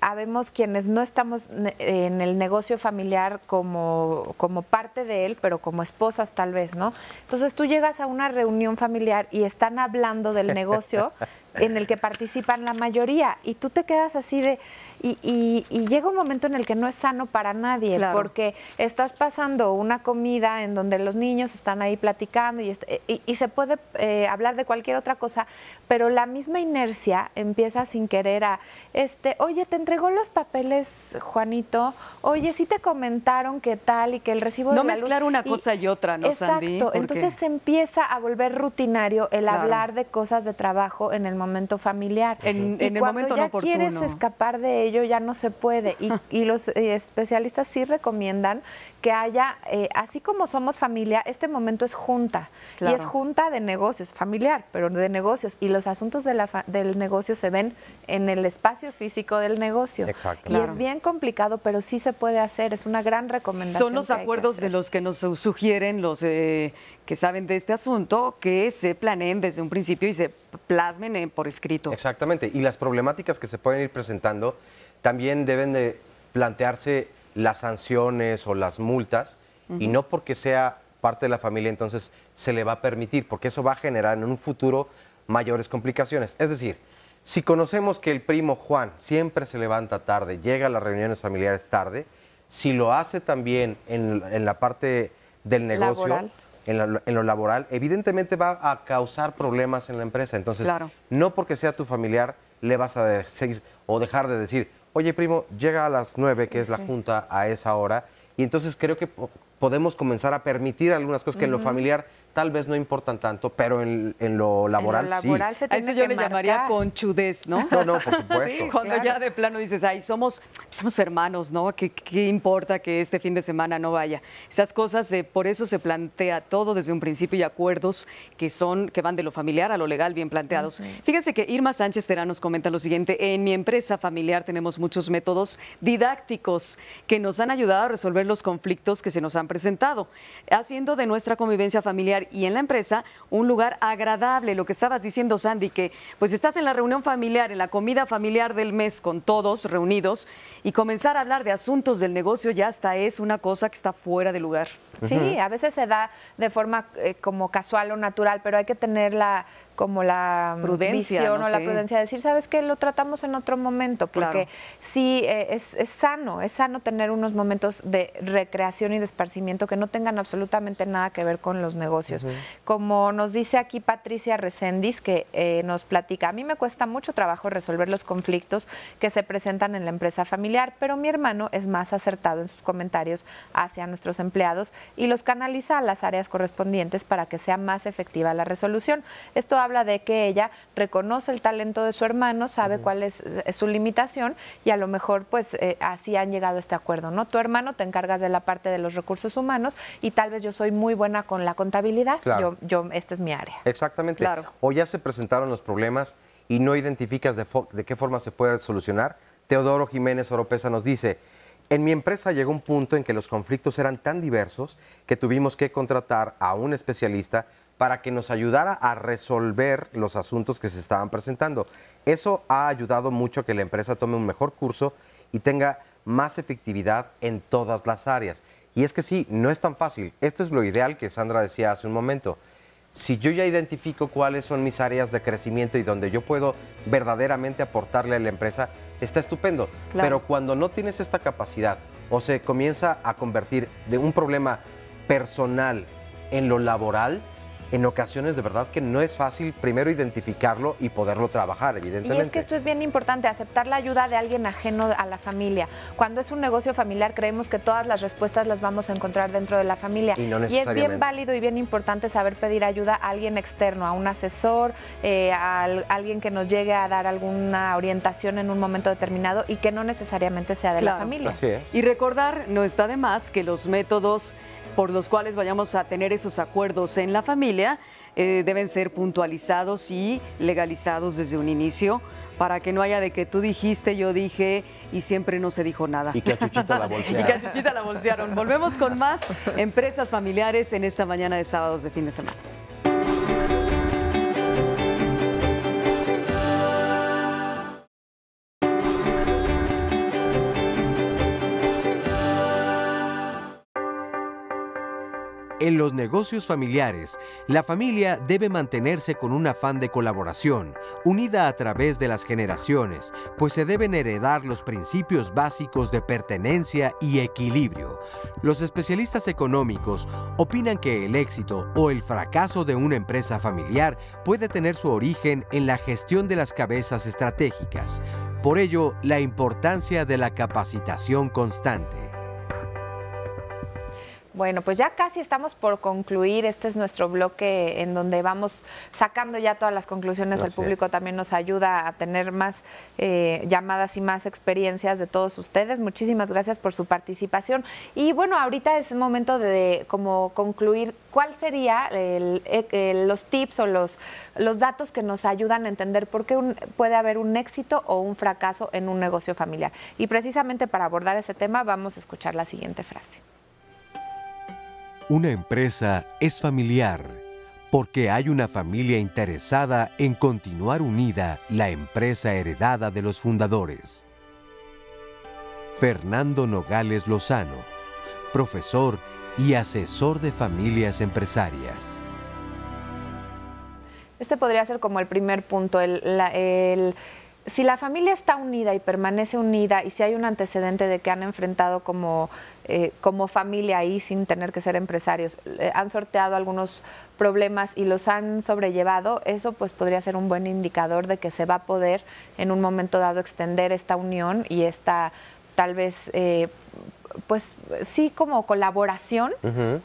habemos quienes no estamos en el negocio familiar como, como parte de él, pero como esposas tal vez, ¿no? Entonces tú llegas a una reunión familiar y están hablando del negocio en el que participan la mayoría y tú te quedas así de, y, llega un momento en el que no es sano para nadie, porque estás pasando una comida en donde los niños están ahí platicando y, y, se puede eh, hablar de cualquier otra cosa, pero la misma inercia empieza sin querer a, este, oye, te entregó los papeles, Juanito, oye, sí te comentaron que tal y que el recibo no de la mezclar una cosa y otra, ¿no, Exacto, entonces se empieza a volver rutinario el hablar de cosas de trabajo en el momento familiar. En, y el cuando momento ya quieres escapar de ello ya no se puede. Y, los eh, especialistas sí recomiendan que haya, eh, así como somos familia, este momento es junta. Y es junta de negocios, familiar, pero de negocios. Y los asuntos de la del negocio se ven en el espacio físico del negocio. Exacto. Y es bien complicado, pero sí se puede hacer. Es una gran recomendación. Son los acuerdos de los que nos sugieren los eh, que saben de este asunto que se planeen desde un principio y se plasmen por escrito. Exactamente. Y las problemáticas que se pueden ir presentando también deben de plantearse las sanciones o las multas y no porque sea parte de la familia entonces se le va a permitir, porque eso va a generar en un futuro mayores complicaciones. Es decir, si conocemos que el primo Juan siempre se levanta tarde, llega a las reuniones familiares tarde, si lo hace también en, la parte del negocio, en, lo laboral, evidentemente va a causar problemas en la empresa. Entonces, no porque sea tu familiar le vas a decir o dejar de decir, oye primo, llega a las nueve, que es la junta, a esa hora, y entonces creo que podemos comenzar a permitir algunas cosas que en lo familiar tal vez no importan tanto, pero en, lo laboral, en lo laboral sí. Se a eso yo le llamaría conchudez, ¿no? No, no, por supuesto. Sí, cuando ya de plano dices, ay, somos, somos hermanos, ¿no? ¿Qué, ¿Qué, importa que este fin de semana no vaya? Esas cosas, eh, por eso se plantea todo desde un principio y acuerdos que son, que van de lo familiar a lo legal bien planteados. Fíjense que Irma Sánchez Terán nos comenta lo siguiente, en mi empresa familiar tenemos muchos métodos didácticos que nos han ayudado a resolver los conflictos que se nos han presentado, haciendo de nuestra convivencia familiar y en la empresa un lugar agradable. Lo que estabas diciendo, Sandy, que pues estás en la reunión familiar, en la comida familiar del mes con todos reunidos y comenzar a hablar de asuntos del negocio ya hasta es una cosa que está fuera de lugar. Sí, a veces se da de forma eh, como casual o natural, pero hay que tener la como la prudencia, visión no o la prudencia de decir, ¿sabes qué? Lo tratamos en otro momento, porque Claro. sí, eh, es, es sano, es sano tener unos momentos de recreación y de esparcimiento que no tengan absolutamente nada que ver con los negocios. Como nos dice aquí Patricia Recendis, que eh, nos platica, a mí me cuesta mucho trabajo resolver los conflictos que se presentan en la empresa familiar, pero mi hermano es más acertado en sus comentarios hacia nuestros empleados y los canaliza a las áreas correspondientes para que sea más efectiva la resolución. Esto habla de que ella reconoce el talento de su hermano, sabe cuál es, su limitación y a lo mejor pues eh, así han llegado a este acuerdo, ¿no? Tu hermano te encargas de la parte de los recursos humanos y tal vez yo soy muy buena con la contabilidad, Claro. yo, yo esta es mi área. Exactamente. O ya se presentaron los problemas y no identificas de, de qué forma se puede solucionar. Teodoro Jiménez Oropesa nos dice, en mi empresa llegó un punto en que los conflictos eran tan diversos que tuvimos que contratar a un especialista para que nos ayudara a resolver los asuntos que se estaban presentando. Eso ha ayudado mucho a que la empresa tome un mejor curso y tenga más efectividad en todas las áreas. Y es que sí, no es tan fácil. Esto es lo ideal que Sandra decía hace un momento si yo ya identifico cuáles son mis áreas de crecimiento y donde yo puedo verdaderamente aportarle a la empresa, está estupendo. Claro. Pero cuando no tienes esta capacidad o se comienza a convertir de un problema personal en lo laboral, en ocasiones de verdad que no es fácil primero identificarlo y poderlo trabajar, Y evidentemente. es que esto es bien importante, aceptar la ayuda de alguien ajeno a la familia. Cuando es un negocio familiar, creemos que todas las respuestas las vamos a encontrar dentro de la familia. Y no es necesariamente. bien válido y bien importante saber pedir ayuda a alguien externo, a un asesor, eh, a al- alguien que nos llegue a dar alguna orientación en un momento determinado y que no necesariamente sea de la Claro. familia. Y recordar, no está de más que los métodos por los cuales vayamos a tener esos acuerdos en la familia eh, deben ser puntualizados y legalizados desde un inicio para que no haya de que tú dijiste, yo dije y siempre no se dijo nada. Y que a Chuchita la y bolsearon. que a Chuchita la bolsearon. Volvemos con más empresas familiares en esta mañana de sábados de fin de semana. En los negocios familiares, la familia debe mantenerse con un afán de colaboración, unida a través de las generaciones, pues se deben heredar los principios básicos de pertenencia y equilibrio. Los especialistas económicos opinan que el éxito o el fracaso de una empresa familiar puede tener su origen en la gestión de las cabezas estratégicas. Por ello, la importancia de la capacitación constante. Bueno, pues ya casi estamos por concluir. Este es nuestro bloque en donde vamos sacando ya todas las conclusiones. El público también nos ayuda a tener más eh, llamadas y más experiencias de todos ustedes. Muchísimas gracias por su participación. Y bueno, ahorita es el momento de como concluir cuál sería el- el- los tips o los, los datos que nos ayudan a entender por qué un- puede haber un éxito o un fracaso en un negocio familiar. Y precisamente para abordar ese tema vamos a escuchar la siguiente frase. Una empresa es familiar porque hay una familia interesada en continuar unida la empresa heredada de los fundadores. Fernando Nogales Lozano, profesor y asesor de familias empresarias. Este podría ser como el primer punto, si la familia está unida y permanece unida y si hay un antecedente de que han enfrentado como, eh, como familia ahí sin tener que ser empresarios, eh, han sorteado algunos problemas y los han sobrellevado, eso pues podría ser un buen indicador de que se va a poder en un momento dado extender esta unión y esta tal vez eh, pues sí como colaboración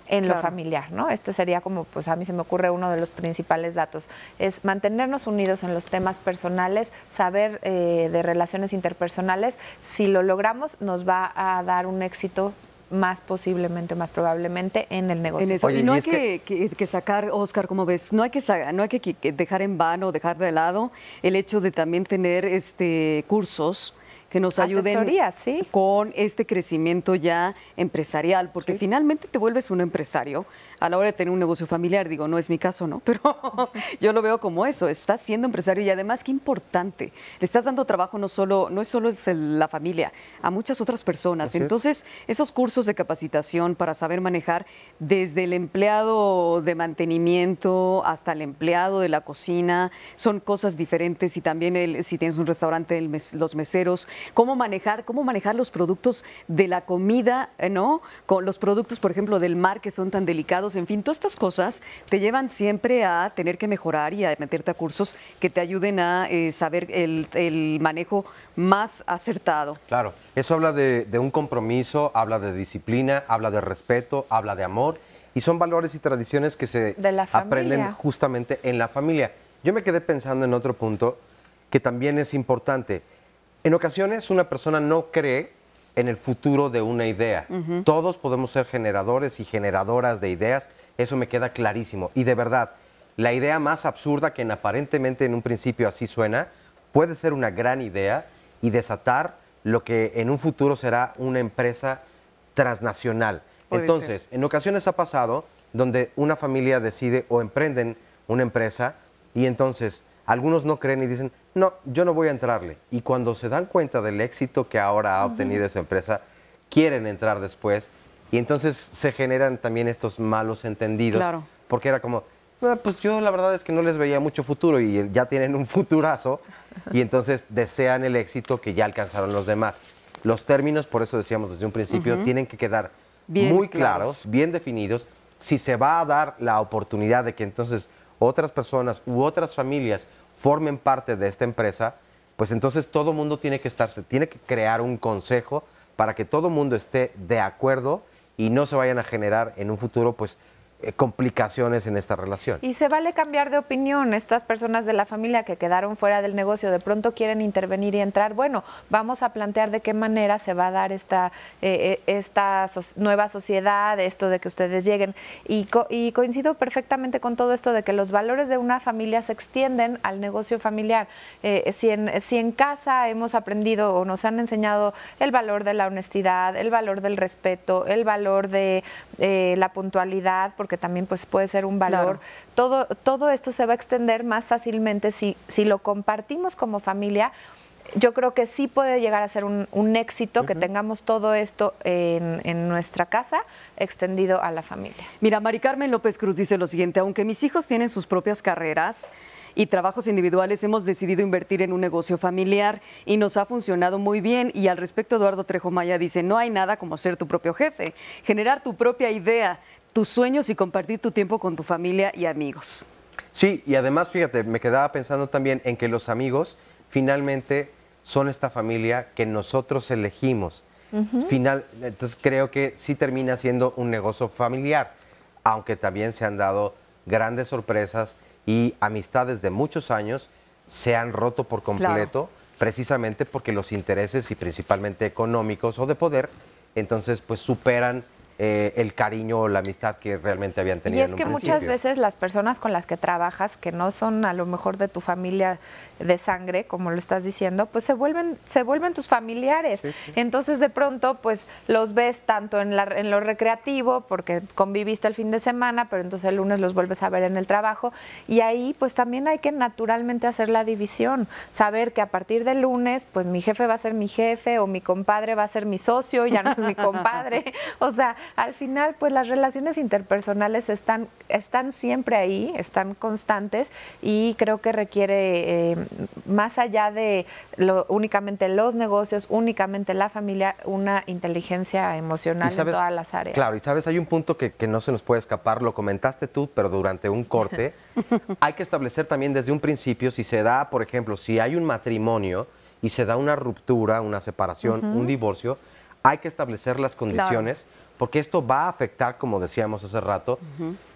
en lo familiar, ¿no? Este sería como, pues a mí se me ocurre uno de los principales datos, es mantenernos unidos en los temas personales, saber eh, de relaciones interpersonales, si lo logramos nos va a dar un éxito más posiblemente, más probablemente en el negocio. En eso. y no hay que, que- que sacar, Oscar, como ves, no hay que, sa- no hay que, que dejar en vano, dejar de lado el hecho de también tener este cursos que nos ayuden sí. con este crecimiento ya empresarial, porque finalmente te vuelves un empresario a la hora de tener un negocio familiar. Digo, no es mi caso, ¿no? Pero yo lo veo como eso, estás siendo empresario y además qué importante, le estás dando trabajo no solo, no es solo es el- la familia, a muchas otras personas. Así es. Entonces, esos cursos de capacitación para saber manejar desde el empleado de mantenimiento hasta el empleado de la cocina, son cosas diferentes y también el, si tienes un restaurante, el mes- los meseros, cómo manejar, cómo manejar los productos de la comida, eh, ¿no? Con los productos, por ejemplo, del mar que son tan delicados, en fin, todas estas cosas te llevan siempre a tener que mejorar y a meterte a cursos que te ayuden a eh, saber el, el manejo más acertado. Claro, eso habla de, de un compromiso, habla de disciplina, habla de respeto, habla de amor y son valores y tradiciones que se De la aprenden justamente en la familia. Yo me quedé pensando en otro punto que también es importante. En ocasiones una persona no cree en el futuro de una idea. Todos podemos ser generadores y generadoras de ideas, eso me queda clarísimo. Y de verdad, la idea más absurda que en aparentemente en un principio así suena, puede ser una gran idea y desatar lo que en un futuro será una empresa transnacional. Puede Entonces, en ocasiones ha pasado donde una familia decide o emprenden una empresa y entonces algunos no creen y dicen, no, yo no voy a entrarle. Y cuando se dan cuenta del éxito que ahora ha obtenido esa empresa, quieren entrar después y entonces se generan también estos malos entendidos. Claro. Porque era como, "Ah, pues yo la verdad es que no les veía mucho futuro y ya tienen un futurazo y entonces desean el éxito que ya alcanzaron los demás. Los términos, por eso decíamos desde un principio, Ujú. tienen que quedar Bien muy claros. claros, bien definidos, si se va a dar la oportunidad de que entonces otras personas u otras familias formen parte de esta empresa, pues entonces todo mundo tiene que estarse, tiene que crear un consejo para que todo mundo esté de acuerdo y no se vayan a generar en un futuro pues complicaciones en esta relación. Y se vale cambiar de opinión. Estas personas de la familia que quedaron fuera del negocio de pronto quieren intervenir y entrar. Bueno, vamos a plantear de qué manera se va a dar esta, eh, eh, esta so- nueva sociedad, esto de que ustedes lleguen. Y, co- y coincido perfectamente con todo esto de que los valores de una familia se extienden al negocio familiar. Eh, si, en, si en casa hemos aprendido o nos han enseñado el valor de la honestidad, el valor del respeto, el valor de eh, la puntualidad, porque también pues, puede ser un valor. Claro. Todo, todo esto se va a extender más fácilmente si, si lo compartimos como familia. Yo creo que sí puede llegar a ser un, un éxito que tengamos todo esto en, en nuestra casa extendido a la familia. Mira, Mari Carmen López Cruz dice lo siguiente, aunque mis hijos tienen sus propias carreras y trabajos individuales, hemos decidido invertir en un negocio familiar y nos ha funcionado muy bien. Y al respecto, Eduardo Trejo Maya dice, no hay nada como ser tu propio jefe, generar tu propia idea, tus sueños y compartir tu tiempo con tu familia y amigos. Sí, y además, fíjate, me quedaba pensando también en que los amigos finalmente son esta familia que nosotros elegimos. Final, entonces creo que sí termina siendo un negocio familiar, aunque también se han dado grandes sorpresas y amistades de muchos años se han roto por completo, precisamente porque los intereses y principalmente económicos o de poder, entonces pues superan eh, el cariño o la amistad que realmente habían Y tenido es en un que muchas veces las personas con las que trabajas, que no son a lo mejor de tu familia de sangre, como lo estás diciendo, pues se vuelven, se vuelven tus familiares. Entonces de pronto, pues los ves tanto en, la, en lo recreativo, porque conviviste el fin de semana, pero entonces el lunes los vuelves a ver en el trabajo. Y ahí, pues también hay que naturalmente hacer la división, saber que a partir del lunes, pues mi jefe va a ser mi jefe o mi compadre va a ser mi socio, ya no es mi compadre. O sea, al final, pues las relaciones interpersonales están, están siempre ahí, están constantes y creo que requiere, eh, más allá de lo, únicamente los negocios, únicamente la familia, una inteligencia emocional sabes- en todas las áreas. Claro, y sabes, hay un punto que, que no se nos puede escapar, lo comentaste tú, pero durante un corte, hay que establecer también desde un principio si se da, por ejemplo, si hay un matrimonio y se da una ruptura, una separación, un divorcio, hay que establecer las condiciones porque esto va a afectar, como decíamos hace rato,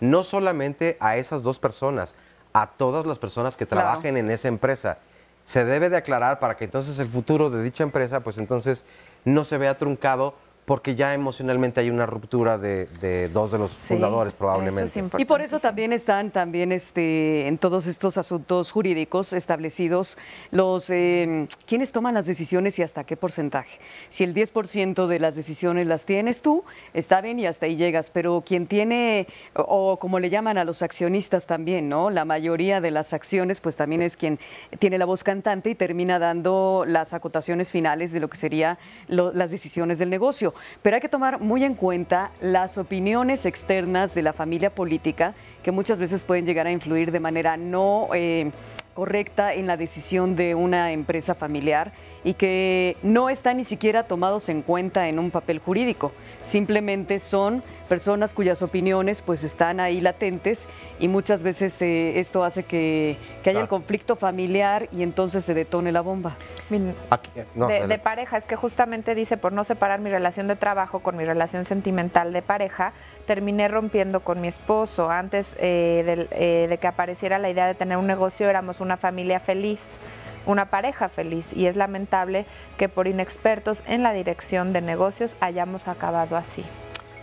no solamente a esas dos personas, a todas las personas que Claro. trabajen en esa empresa. Se debe de aclarar para que entonces el futuro de dicha empresa, pues entonces no se vea truncado porque ya emocionalmente hay una ruptura de, de dos de los fundadores probablemente. Y por eso también están también este, en todos estos asuntos jurídicos establecidos los eh, quiénes toman las decisiones y hasta qué porcentaje. Si el 10% de las decisiones las tienes tú, está bien y hasta ahí llegas, pero quien tiene, o, o como le llaman a los accionistas también, ¿no? La mayoría de las acciones, pues también es quien tiene la voz cantante y termina dando las acotaciones finales de lo que serían las decisiones del negocio. Pero hay que tomar muy en cuenta las opiniones externas de la familia política que muchas veces pueden llegar a influir de manera no eh, correcta en la decisión de una empresa familiar y que no están ni siquiera tomados en cuenta en un papel jurídico. Simplemente son personas cuyas opiniones pues están ahí latentes y muchas veces eh, esto hace que, que haya el conflicto familiar y entonces se detone la bomba. Aquí, eh, no, de, pareja, es que justamente dice, por no separar mi relación de trabajo con mi relación sentimental de pareja, terminé rompiendo con mi esposo. Antes eh, del- eh, de que apareciera la idea de tener un negocio, éramos una familia feliz, una pareja feliz, y es lamentable que por inexpertos en la dirección de negocios hayamos acabado así.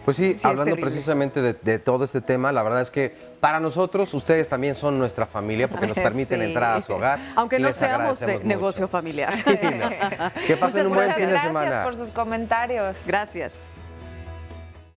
Pues sí, Sí, hablando precisamente de, de todo este tema, la verdad es que para nosotros ustedes también son nuestra familia porque nos permiten Sí. entrar a su hogar. Aunque no seamos eh, negocio familiar. Que pasen un buen Muchas fin de gracias semana. por sus comentarios. Gracias.